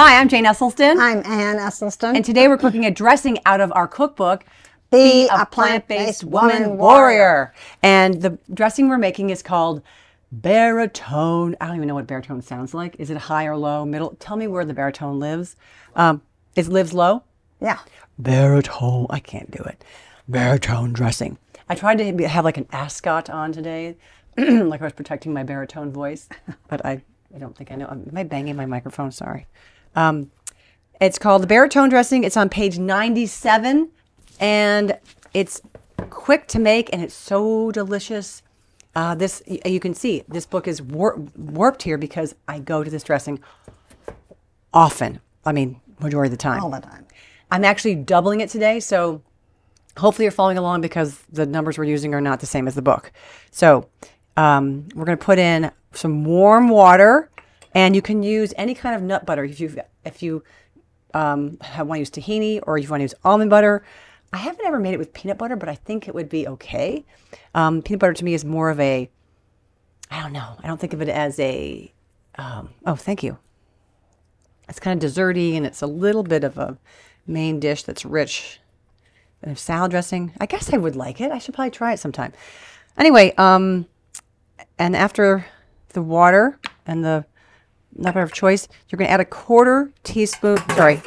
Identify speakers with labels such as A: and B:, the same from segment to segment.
A: Hi, I'm Jane Esselstyn.
B: I'm Ann Esselstyn.
A: And today we're cooking a dressing out of our cookbook,
B: Be a Plant-Based Woman
A: Warrior. And the dressing we're making is called baritone. I don't even know what baritone sounds like. Is it high or low, middle? Tell me where the baritone lives. Um, it lives low?
B: yeah.
A: Baritone. I can't do it. Baritone dressing. I tried to have like an ascot on today, like I was protecting my baritone voice, but I, I don't think I know. Am I banging my microphone? Sorry. Um, it's called the baritone dressing. It's on page 97, and it's quick to make, and it's so delicious. Uh, this you can see this book is war- warped here because I go to this dressing often. I mean, majority of the time.
B: All the time.
A: I'm actually doubling it today, so hopefully you're following along because the numbers we're using are not the same as the book. So um, we're going to put in some warm water, and you can use any kind of nut butter if you if you um, want to use tahini or if you want to use almond butter. I haven't ever made it with peanut butter, but I think it would be okay. Um, peanut butter to me is more of a I don't know. I don't think of it as a um, oh, thank you it's kind of desserty and it's a little bit of a main dish that's rich. And if salad dressing, I guess I would like it. I should probably try it sometime. Anyway, um, and after the water and the nut butter of choice, you're going to add a quarter teaspoon. Sorry,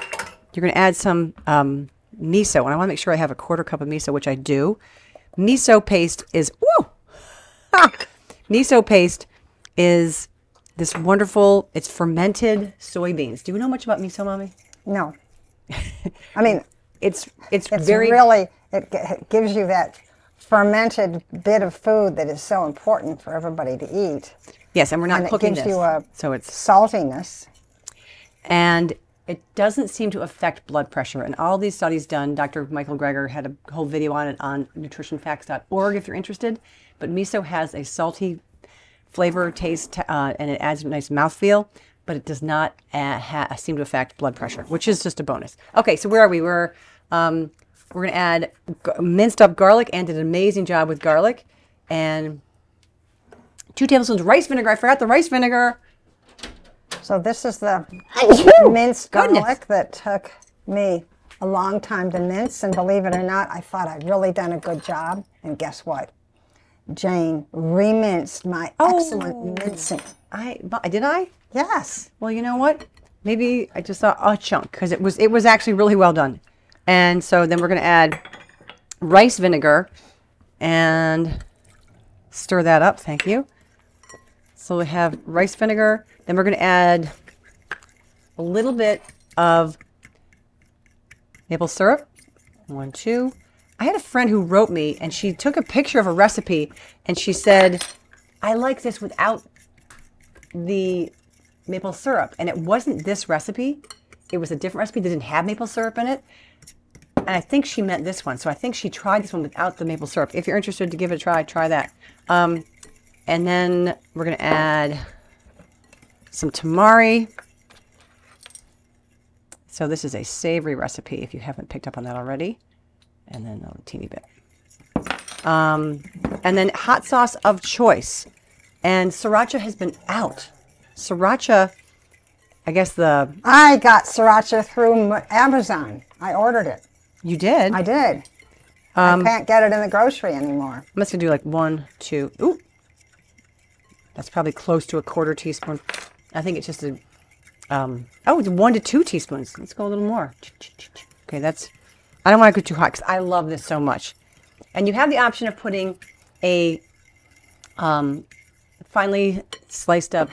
A: you're going to add some um, miso, and I want to make sure I have a quarter cup of miso, which I do. Miso paste is woo. miso paste is this wonderful. It's fermented soybeans. Do you know much about miso, mommy?
B: No. I mean,
A: It's it's,
B: it's
A: very
B: really, it, it gives you that fermented bit of food that is so important for everybody to eat.
A: yes, and we're not
B: And it
A: cooking
B: gives
A: this,
B: you a
A: so it's
B: saltiness.
A: and it doesn't seem to affect blood pressure. And all these studies done, Dr. Michael Greger had a whole video on it on nutritionfacts.org if you're interested. But miso has a salty flavor, taste, uh, and it adds a nice mouthfeel, but it does not uh, ha- seem to affect blood pressure, which is just a bonus. Okay, so where are we? We're um, we're gonna add g- minced up garlic. and did an amazing job with garlic, and two tablespoons of rice vinegar. I forgot the rice vinegar.
B: So this is the minced
A: Goodness.
B: garlic that took me a long time to mince. And believe it or not, I thought I'd really done a good job. And guess what? Jane reminced my
A: Oh.
B: excellent mincing.
A: I did I.
B: Yes.
A: Well, you know what? Maybe I just saw a chunk because it was it was actually really well done. And so then we're going to add rice vinegar and stir that up. Thank you. So we have rice vinegar. Then we're going to add a little bit of maple syrup. One, two. I had a friend who wrote me and she took a picture of a recipe and she said, I like this without the maple syrup. And it wasn't this recipe. It was a different recipe that didn't have maple syrup in it. And I think she meant this one. So I think she tried this one without the maple syrup. If you're interested to give it a try, try that. Um, and then we're going to add some tamari. So this is a savory recipe if you haven't picked up on that already. And then a teeny bit. Um, and then hot sauce of choice. And sriracha has been out. Sriracha, I guess the
B: I got sriracha through Amazon. I ordered it.
A: you did.
B: I did.
A: Um,
B: I can't get it in the grocery anymore.
A: I'm just gonna do like one, two. Ooh, that's probably close to a quarter teaspoon. I think it's just a. Um, oh, it's one to two teaspoons. Let's go a little more. Okay, that's. I don't want to go too hot because I love this so much. And you have the option of putting a um, finely sliced up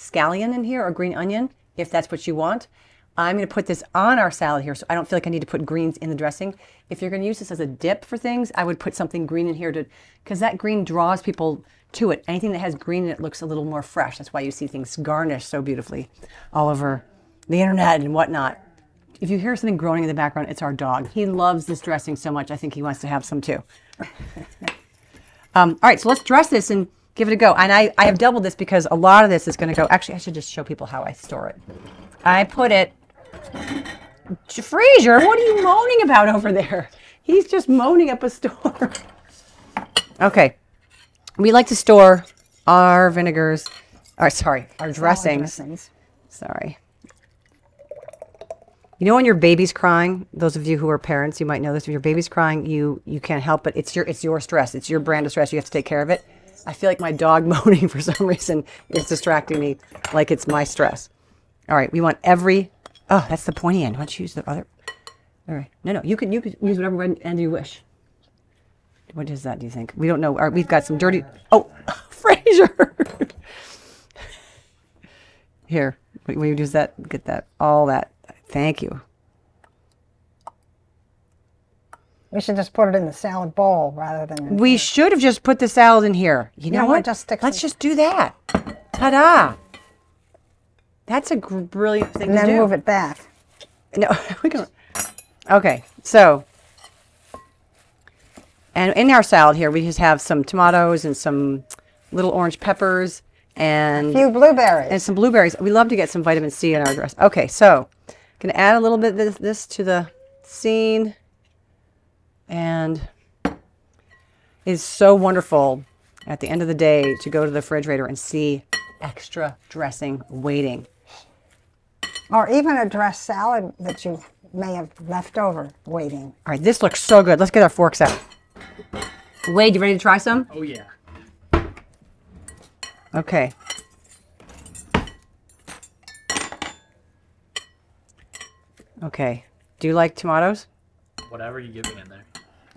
A: scallion in here or green onion if that's what you want. I'm going to put this on our salad here so I don't feel like I need to put greens in the dressing. If you're going to use this as a dip for things, I would put something green in here to because that green draws people to it. Anything that has green in it looks a little more fresh. That's why you see things garnished so beautifully all over the internet and whatnot. If you hear something groaning in the background, it's our dog. He loves this dressing so much. I think he wants to have some too. Um, all right, so let's dress this and give it a go. And I, I have doubled this because a lot of this is going to go. Actually, I should just show people how I store it. I put it. Fraser, what are you moaning about over there? He's just moaning up a storm. okay, we like to store our vinegars. Or sorry, our dressings.
B: dressings.
A: Sorry. You know when your baby's crying, those of you who are parents, you might know this. If your baby's crying, you you can't help but it's your it's your stress. It's your brand of stress. You have to take care of it. I feel like my dog moaning for some reason is distracting me like it's my stress. All right, we want every Oh, that's the pointy end. Why don't you use the other All right. No, no, you can you can use whatever end you wish. What is that, do you think? We don't know. All right, we've got some dirty Oh, Fraser. Here, will you use that? Get that, all that. Thank you.
B: We should just put it in the salad bowl rather than.
A: We should have just put the salad in here. You know
B: what? Just stick
A: Let's
B: some-
A: just do that. Ta-da! That's a brilliant thing
B: and
A: to
B: then move it back.
A: No, we can. Okay, so, and in our salad here, we just have some tomatoes and some little orange peppers and a
B: few blueberries.
A: and some blueberries. We love to get some vitamin C in our dress. Okay, so gonna add a little bit of this, this to the scene, and it's so wonderful at the end of the day to go to the refrigerator and see extra dressing waiting.
B: or even a dressed salad that you may have left over waiting.
A: All right, this looks so good. Let's get our forks out. Wade, you ready to try some?
C: Oh yeah.
A: Okay. Okay. Do you like tomatoes?
C: Whatever you give me in there.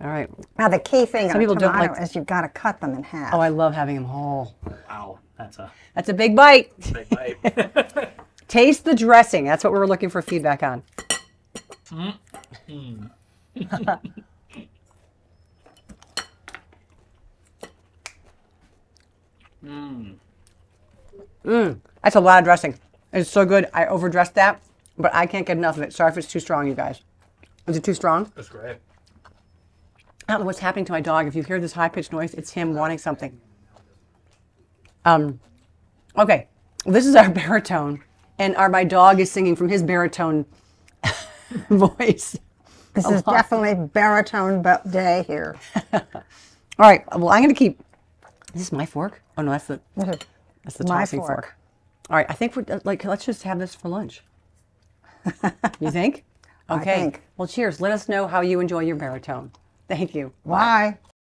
A: All right.
B: Now the key thing
A: Some
B: on a
A: people don't
B: tomato
A: like-
B: is you've got to cut them in half.
A: Oh, I love having them whole.
C: Wow, that's a
A: That's a big bite.
C: big bite.
A: Taste the dressing. That's what we're looking for feedback on. Mm. That's a lot of dressing. It's so good. I overdressed that, but I can't get enough of it. Sorry if it's too strong, you guys. Is it too strong?
C: that's great.
A: I don't know what's happening to my dog. If you hear this high pitched noise, it's him wanting something. Um, okay, this is our baritone, and our my dog is singing from his baritone voice.
B: this is definitely baritone day here.
A: All right, well I'm gonna keep. Is this my fork? Oh no, that's the that's the
B: My
A: tossing fork.
B: fork.
A: All right, I think we're like let's just have this for lunch. you think? Okay.
B: think.
A: Well, cheers. Let us know how you enjoy your baritone. Thank you.
B: Why?